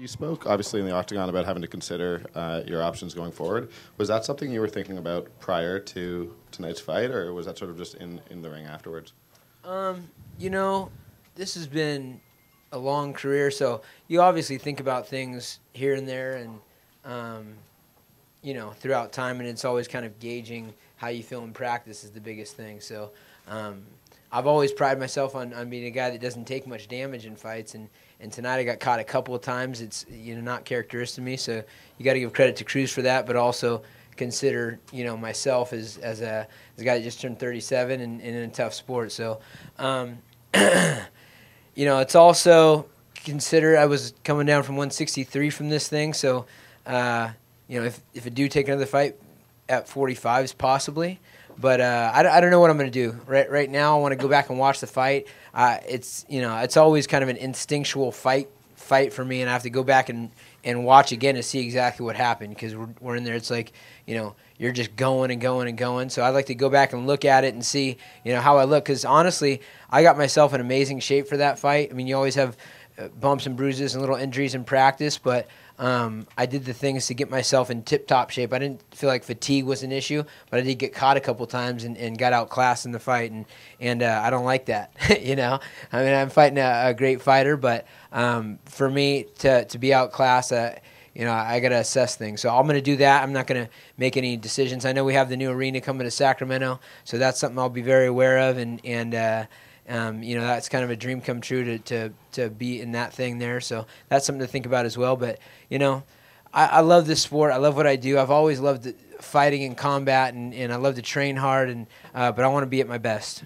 You spoke obviously in the octagon about having to consider uh, your options going forward. Was that something you were thinking about prior to tonight's fight, or was that sort of just in, in the ring afterwards? Um, you know, this has been a long career, so you obviously think about things here and there, and um, you know, throughout time, and it's always kind of gauging how you feel in practice is the biggest thing. So. Um, I've always prided myself on, on being a guy that doesn't take much damage in fights, and, and tonight I got caught a couple of times. It's you know not characteristic of me, so you got to give credit to Cruz for that, but also consider you know myself as as a as a guy that just turned 37 and, and in a tough sport. So, um, you know, it's also consider I was coming down from 163 from this thing, so uh, you know if if I do take another fight at 45s possibly. But uh, I, I don't know what I'm going to do. Right, right now, I want to go back and watch the fight. Uh, it's you know it's always kind of an instinctual fight fight for me, and I have to go back and, and watch again to see exactly what happened because we're, we're in there. It's like you know you're just going and going and going. So I'd like to go back and look at it and see you know how I look because honestly, I got myself in amazing shape for that fight. I mean, you always have bumps and bruises and little injuries in practice, but um, I did the things to get myself in tip top shape. I didn't feel like fatigue was an issue, but I did get caught a couple times and, and got outclassed in the fight, and and uh, I don't like that. you know, I mean, I'm fighting a, a great fighter, but um, for me to to be outclassed, uh, you know, I got to assess things. So I'm going to do that. I'm not going to make any decisions. I know we have the new arena coming to Sacramento, so that's something I'll be very aware of, and and. Uh, um, you know that's kind of a dream come true to, to to be in that thing there. So that's something to think about as well. But you know, I, I love this sport. I love what I do. I've always loved fighting and combat, and, and I love to train hard. And uh, but I want to be at my best.